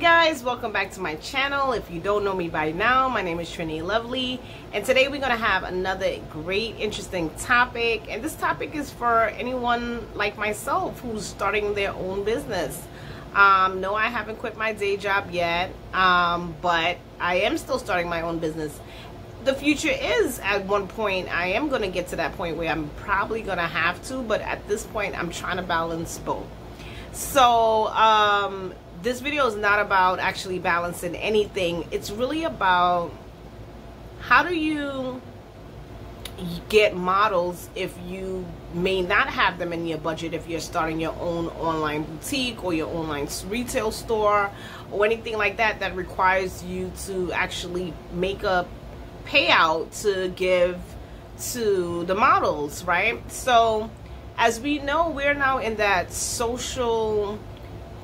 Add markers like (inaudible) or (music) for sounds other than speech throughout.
Guys, welcome back to my channel. If you don't know me by now, my name is Trini Lovely, and today we're going to have another great, interesting topic. And this topic is for anyone like myself who's starting their own business. Um, no, I haven't quit my day job yet, um, but I am still starting my own business. The future is at one point, I am going to get to that point where I'm probably going to have to, but at this point, I'm trying to balance both. So, um, this video is not about actually balancing anything. It's really about how do you get models if you may not have them in your budget if you're starting your own online boutique or your online retail store or anything like that that requires you to actually make a payout to give to the models, right? So as we know, we're now in that social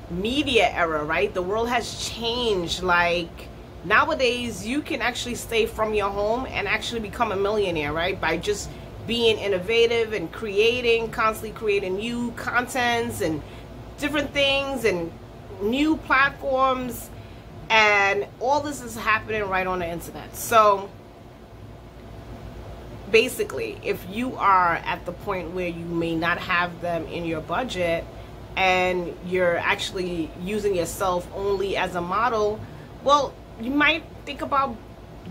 media era, right? The world has changed. Like nowadays, you can actually stay from your home and actually become a millionaire, right? By just being innovative and creating, constantly creating new contents and different things and new platforms. And all this is happening right on the internet. So basically, if you are at the point where you may not have them in your budget, and you're actually using yourself only as a model, well, you might think about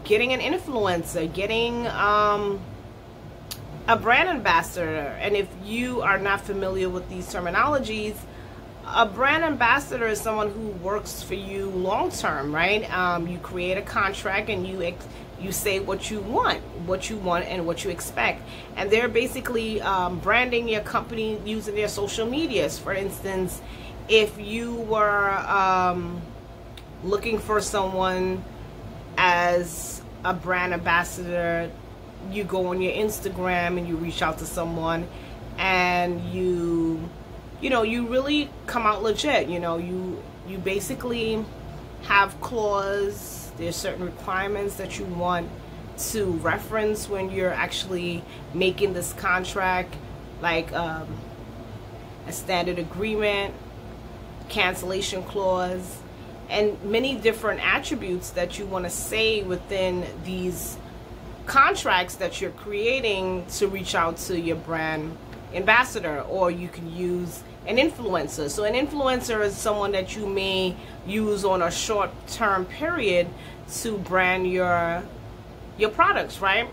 getting an influencer, getting um, a brand ambassador. And if you are not familiar with these terminologies, a brand ambassador is someone who works for you long term, right? Um, you create a contract and you you say what you want, what you want, and what you expect. And they're basically um, branding your company using their social medias. For instance, if you were um, looking for someone as a brand ambassador, you go on your Instagram and you reach out to someone and you you know you really come out legit you know you you basically have clause there's certain requirements that you want to reference when you're actually making this contract, like um, a standard agreement, cancellation clause, and many different attributes that you want to say within these contracts that you're creating to reach out to your brand ambassador or you can use an influencer. So an influencer is someone that you may use on a short term period to brand your your products, right?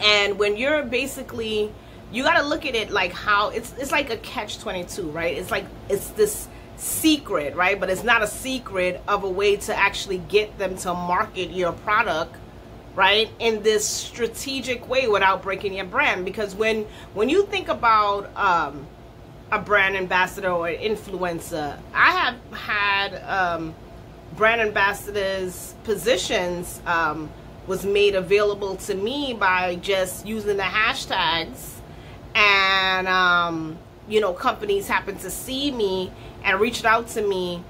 And when you're basically you got to look at it like how it's it's like a catch 22, right? It's like it's this secret, right? But it's not a secret of a way to actually get them to market your product right in this strategic way without breaking your brand because when when you think about um, a brand ambassador or influencer. I have had um, brand ambassadors positions um, was made available to me by just using the hashtags. And um, you know companies happened to see me and reached out to me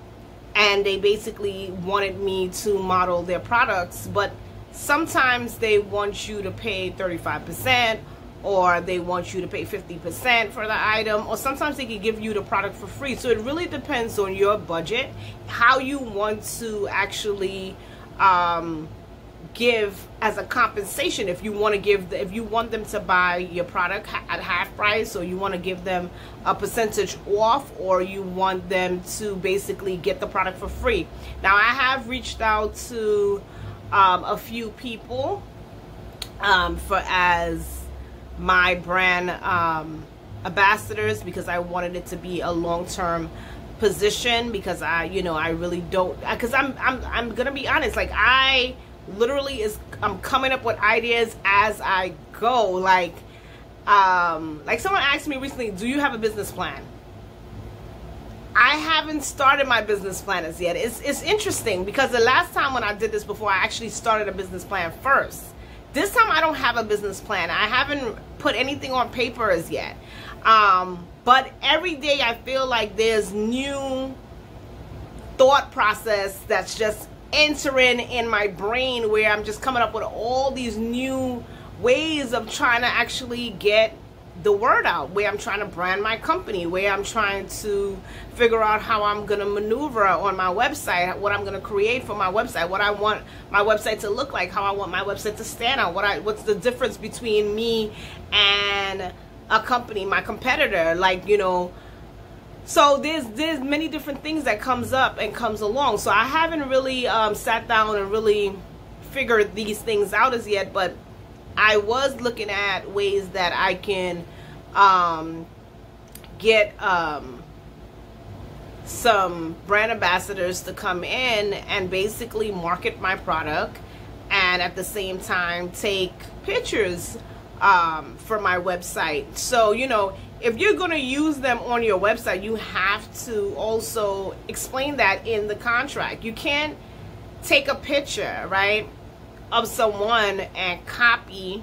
and they basically wanted me to model their products. But sometimes they want you to pay 35% or they want you to pay 50% for the item or sometimes they can give you the product for free. So it really depends on your budget how you want to actually um, give as a compensation. If you want to give the, if you want them to buy your product at half price or you want to give them a percentage off or you want them to basically get the product for free. Now i have reached out to um, a few people um, for as my brand um, ambassadors because I wanted it to be a long-term position because I, you know, I really don't because I'm I'm I'm gonna be honest, like I literally is I'm coming up with ideas as I go. Like um like someone asked me recently, do you have a business plan? I haven't started my business plan as yet. It's it's interesting because the last time when I did this before I actually started a business plan first. This time I don't have a business plan. I haven't put anything on paper as yet. Um, but every day I feel like there's new thought process that's just entering in my brain where I'm just coming up with all these new ways of trying to actually get the word out, where I'm trying to brand my company, where I'm trying to figure out how I'm going to maneuver on my website, what I'm going to create for my website, what I want my website to look like, how I want my website to stand out, what I what's the difference between me and a company, my competitor, like, you know, so there's there's many different things that comes up and comes along. So I haven't really um, sat down and really figured these things out as yet, but I was looking at ways that I can um, get um, some brand ambassadors to come in and basically market my product and at the same time take pictures um, for my website. So, you know, if you're going to use them on your website, you have to also explain that in the contract. You can't take a picture, right, of someone and copy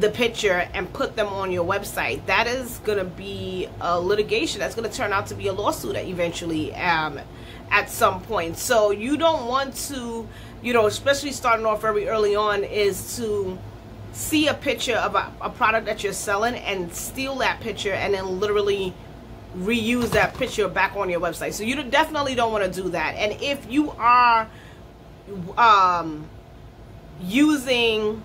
the picture and put them on your website. That is going to be a litigation. That's going to turn out to be a lawsuit eventually um, at some point. So you don't want to, you know, especially starting off very early on, is to see a picture of a, a product that you're selling and steal that picture and then literally reuse that picture back on your website. So you definitely don't want to do that. And if you are um, using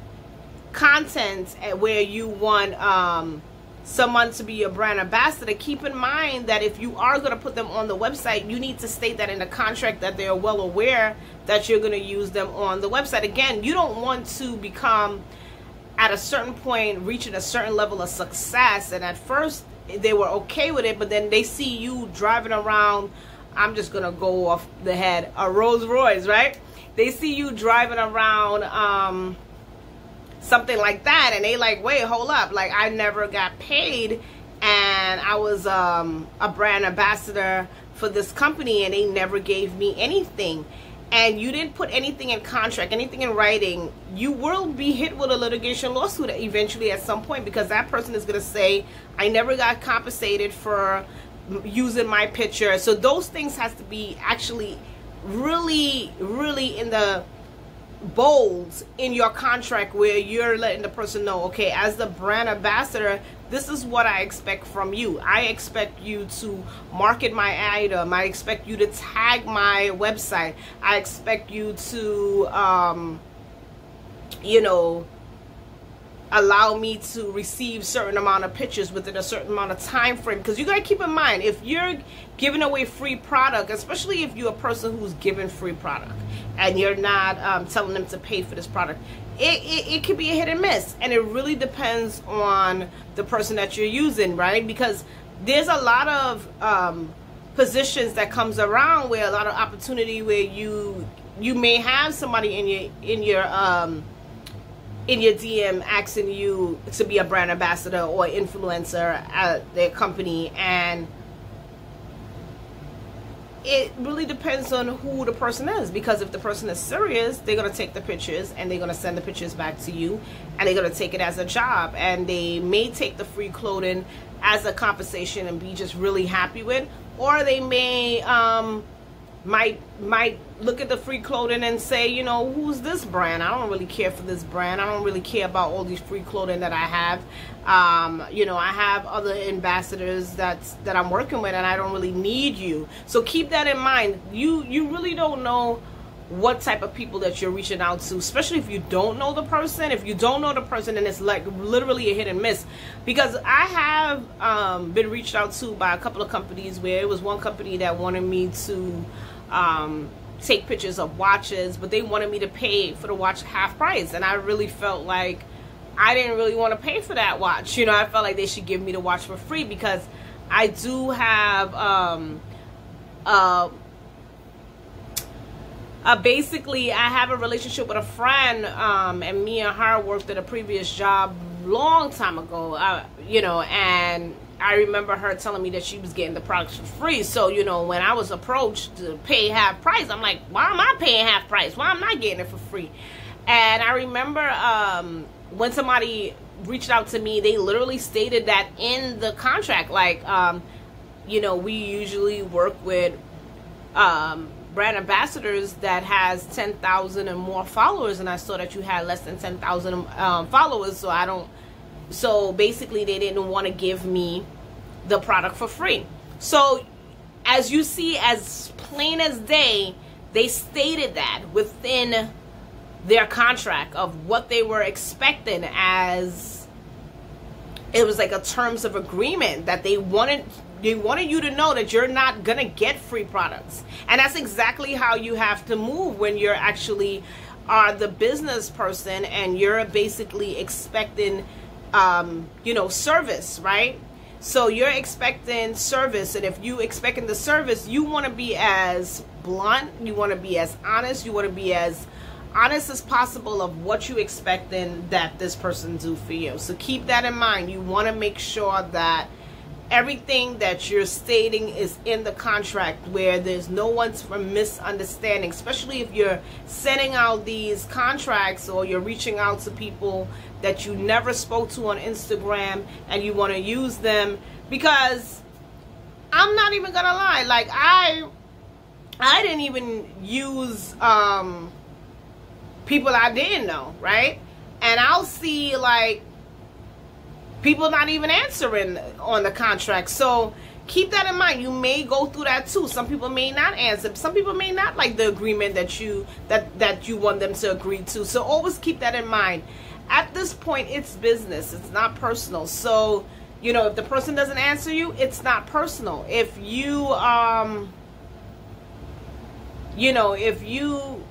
content where you want um, someone to be your brand ambassador, keep in mind that if you are going to put them on the website, you need to state that in the contract that they are well aware that you're going to use them on the website. Again, you don't want to become at a certain point reaching a certain level of success and at first they were okay with it but then they see you driving around i'm just gonna go off the head a rolls royce right they see you driving around um, something like that and they like wait hold up. Like i never got paid and i was um, a brand ambassador for this company and they never gave me anything. And you didn't put anything in contract, anything in writing, you will be hit with a litigation lawsuit eventually at some point because that person is going to say, I never got compensated for using my picture. So those things has to be actually really, really in the bold in your contract where you're letting the person know, okay, as the brand ambassador, this is what I expect from you. I expect you to market my item. I expect you to tag my website. I expect you to, um, you know, allow me to receive certain amount of pictures within a certain amount of time frame. Because you got to keep in mind if you're giving away free product especially if you're a person who's giving free product and you're not um, telling them to pay for this product it, it, it could be a hit and miss. And it really depends on the person that you're using right? Because there's a lot of um, positions that comes around where a lot of opportunity where you you may have somebody in your in your um, in your DM asking you to be a brand ambassador or influencer at their company and it really depends on who the person is because if the person is serious they're going to take the pictures and they're going to send the pictures back to you and they're going to take it as a job and they may take the free clothing as a compensation and be just really happy with or they may um, might might look at the free clothing and say, you know, who's this brand? I don't really care for this brand. I don't really care about all these free clothing that I have. Um, you know, I have other ambassadors that's that I'm working with, and I don't really need you. So keep that in mind. You you really don't know what type of people that you're reaching out to, especially if you don't know the person. If you don't know the person, and it's like literally a hit and miss. Because I have um, been reached out to by a couple of companies where it was one company that wanted me to um, take pictures of watches, but they wanted me to pay for the watch half price. And I really felt like I didn't really want to pay for that watch. You know, I felt like they should give me the watch for free because I do have um, uh, uh, basically I have a relationship with a friend um, and me and her worked at a previous job long time ago uh, you know and I remember her telling me that she was getting the products for free. So, you know, when I was approached to pay half price, I'm like, why am I paying half price? Why am I getting it for free? And I remember um, when somebody reached out to me, they literally stated that in the contract. Like, um, you know, we usually work with um, brand ambassadors that has 10,000 and more followers. And I saw that you had less than 10,000 um, followers. So I don't so basically they didn't want to give me the product for free. So as you see as plain as day, they stated that within their contract of what they were expecting as it was like a terms of agreement that they wanted they wanted you to know that you're not gonna get free products and that's exactly how you have to move when you're actually are the business person and you're basically expecting um, you know service right? So you're expecting service and if you expecting the service you want to be as blunt you want to be as honest you want to be as honest as possible of what you expecting that this person do for you. So keep that in mind. You want to make sure that everything that you're stating is in the contract where there's no one's from misunderstanding especially if you're sending out these contracts or you're reaching out to people that you never spoke to on Instagram and you want to use them. Because I'm not even gonna lie like I I didn't even use um people I didn't know right? And I'll see like people not even answering on the contract. So keep that in mind. You may go through that too. Some people may not answer. Some people may not like the agreement that you that that you want them to agree to. So always keep that in mind. At this point, it's business. It's not personal. So you know if the person doesn't answer you, it's not personal. If you um you know if you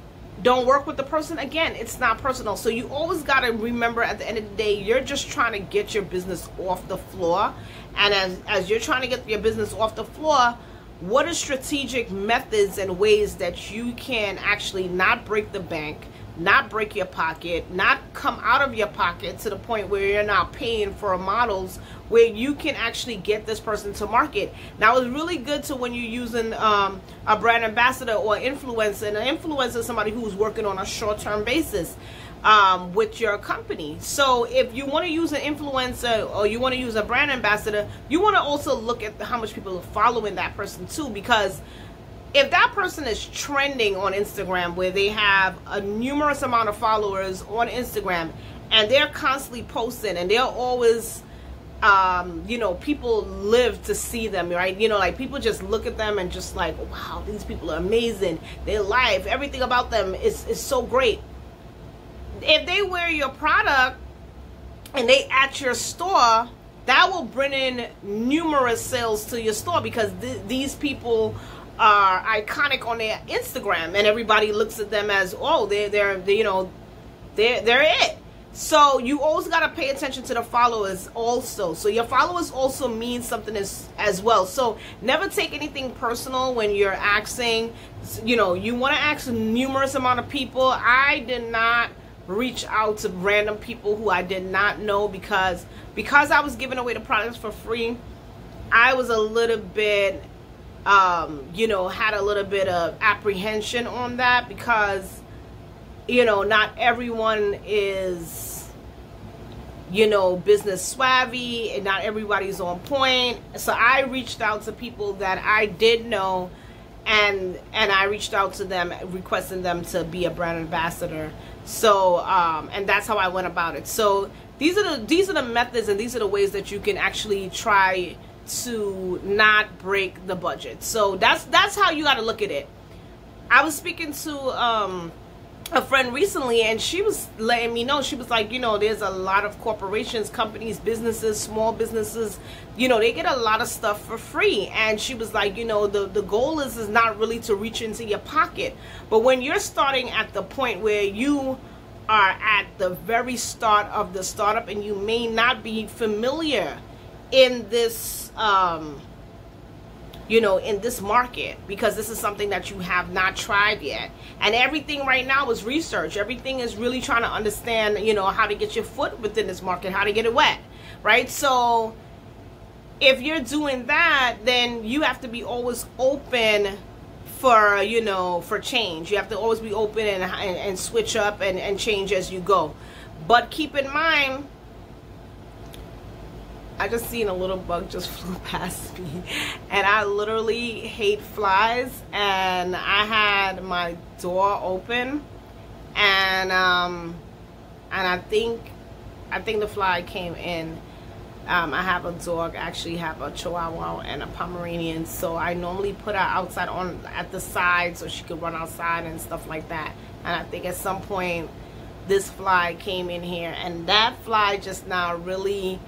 don't work with the person again it's not personal. So you always got to remember at the end of the day you're just trying to get your business off the floor. And as as you're trying to get your business off the floor what are strategic methods and ways that you can actually not break the bank not break your pocket, not come out of your pocket to the point where you're not paying for models where you can actually get this person to market. Now, it's really good to when you're using um, a brand ambassador or influencer, and an influencer is somebody who's working on a short term basis. Um, with your company. So if you want to use an influencer or you want to use a brand ambassador, you want to also look at how much people are following that person too, because if that person is trending on Instagram where they have a numerous amount of followers on Instagram and they're constantly posting and they're always um, you know, people live to see them, right? You know, like people just look at them and just like, wow, these people are amazing. Their life, everything about them is, is so great. If they wear your product and they at your store, that will bring in numerous sales to your store because th- these people are iconic on their Instagram, and everybody looks at them as oh they're they're, they you know they're they're it. So you always gotta pay attention to the followers also. So your followers also mean something as as well. So never take anything personal when you're asking. You know you want to ask numerous amount of people. I did not reach out to random people who I did not know because because I was giving away the products for free. I was a little bit um, you know, had a little bit of apprehension on that because, you know, not everyone is, you know, business savvy and not everybody's on point. So I reached out to people that I did know and and I reached out to them requesting them to be a brand ambassador. So um, and that's how I went about it. So these are the these are the methods and these are the ways that you can actually try to not break the budget. So that's that's how you got to look at it. I was speaking to um, a friend recently and she was letting me know she was like you know there's a lot of corporations companies businesses small businesses you know they get a lot of stuff for free and she was like you know the the goal is is not really to reach into your pocket but when you're starting at the point where you are at the very start of the startup and you may not be familiar in this um, you know in this market because this is something that you have not tried yet. And everything right now is research. Everything is really trying to understand you know how to get your foot within this market how to get it wet right? So if you're doing that then you have to be always open for you know for change. You have to always be open and, and, and switch up and, and change as you go. But keep in mind I just seen a little bug just (laughs) flew past me. And I literally hate flies. And I had my door open. And um and I think I think the fly came in. Um, I have a dog, I actually have a Chihuahua and a Pomeranian, so I normally put her outside on at the side so she could run outside and stuff like that. And I think at some point this fly came in here, and that fly just now really,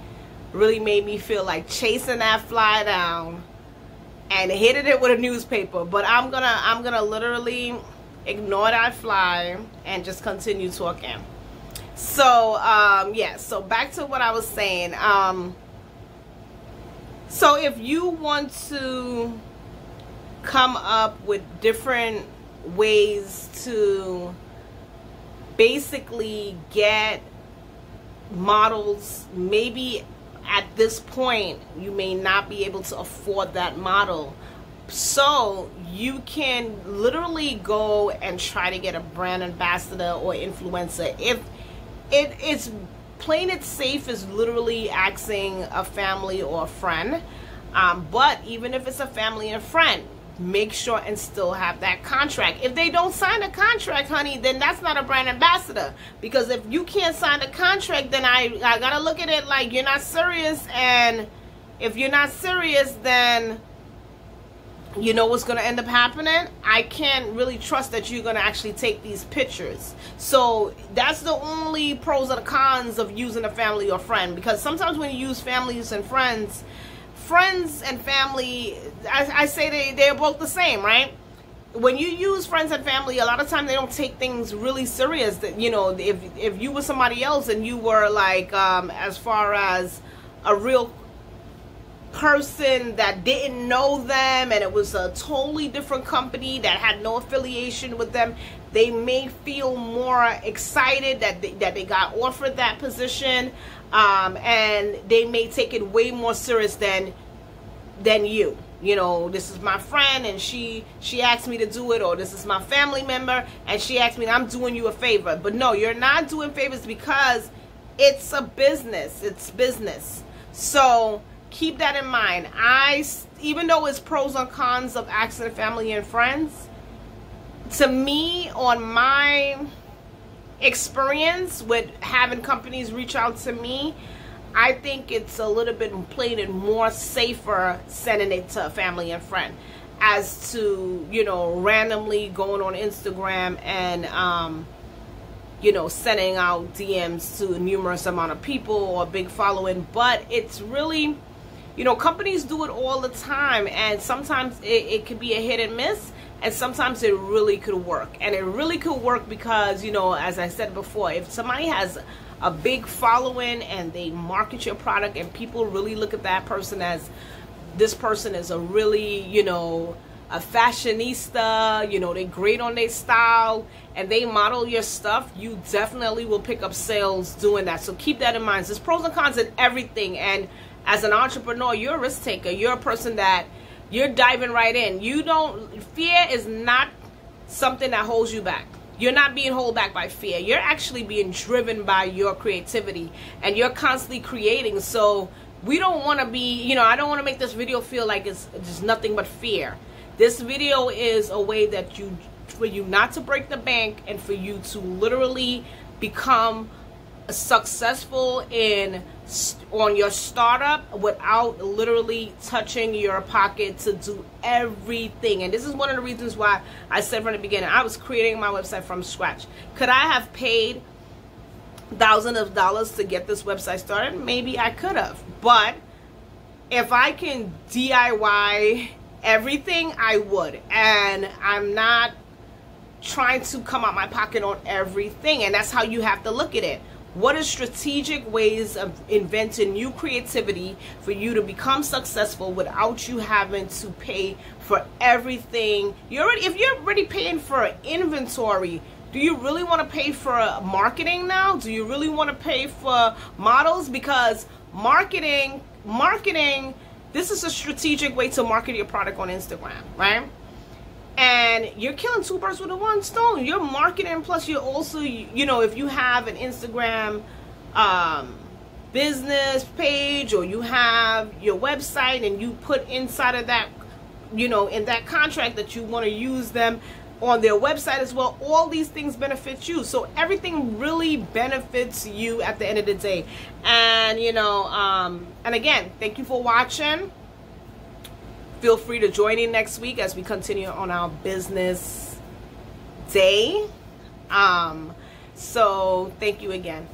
really made me feel like chasing that fly down and hitting it with a newspaper. But I'm gonna, I'm gonna literally ignore that fly and just continue talking so um yeah so back to what i was saying um so if you want to come up with different ways to basically get models maybe at this point you may not be able to afford that model so you can literally go and try to get a brand ambassador or influencer if it's playing it safe is literally asking a family or a friend. Um, but even if it's a family and friend, make sure and still have that contract. If they don't sign a contract, honey, then that's not a brand ambassador. Because if you can't sign a contract, then I, I gotta look at it like you're not serious. And if you're not serious, then you know what's to end up happening i can't really trust that you're to actually take these pictures so that's the only pros and cons of using a family or friend because sometimes when you use families and friends friends and family i, I say they, they're both the same right? When you use friends and family a lot of times they don't take things really serious. That you know if if you were somebody else and you were like um as far as a real person that didn't know them and it was a totally different company that had no affiliation with them they may feel more excited that they, that they got offered that position um, and they may take it way more serious than than you. You know this is my friend and she she asked me to do it or this is my family member and she asked me i'm doing you a favor. But no you're not doing favors because it's a business. It's business. So keep that in mind. I, even though it's pros and cons of accident family and friends, to me, on my experience with having companies reach out to me, I think it's a little bit playing it more safer sending it to a family and friend as to, you know, randomly going on Instagram and, um, you know, sending out DMs to a numerous amount of people or big following. But it's really you know, companies do it all the time, and sometimes it, it could be a hit and miss, and sometimes it really could work. And it really could work because, you know, as I said before, if somebody has a big following and they market your product, and people really look at that person as this person is a really, you know, a fashionista, you know, they're great on their style and they model your stuff, you definitely will pick up sales doing that. So keep that in mind. There's pros and cons in everything and as an entrepreneur, you're a risk taker. You're a person that you're diving right in. You don't, fear is not something that holds you back. You're not being held back by fear. You're actually being driven by your creativity and you're constantly creating. So we don't want to be, you know, I don't want to make this video feel like it's just nothing but fear. This video is a way that you, for you not to break the bank and for you to literally become successful in on your startup without literally touching your pocket to do everything. And this is one of the reasons why I said from the beginning, I was creating my website from scratch. Could I have paid thousands of dollars to get this website started? Maybe I could have. But if I can DIY everything, I would. And I'm not trying to come out my pocket on everything. And that's how you have to look at it. What are strategic ways of inventing new creativity for you to become successful without you having to pay for everything? You already if you're already paying for inventory, do you really want to pay for marketing now? Do you really want to pay for models because marketing marketing this is a strategic way to market your product on Instagram, right? And you're killing two birds with one stone you're marketing plus you're also you know if you have an instagram um, business page or you have your website and you put inside of that you know in that contract that you want to use them on their website as well. All these things benefit you. So everything really benefits you at the end of the day. And, you know, um, and again, thank you for watching. Feel free to join in next week as we continue on our business day. Um, so thank you again.